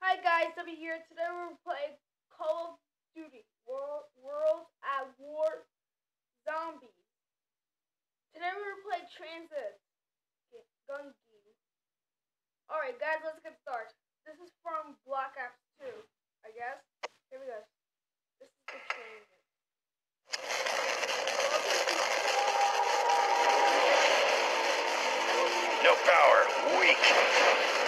Hi guys, W here. Today we're playing Call of Duty World, World at War Zombies. Today we're playing Tranzit Gun Game. Alright guys, let's get started. This is from Black Ops 2, I guess. Here we go. This is the Tranzit. No power. Weak.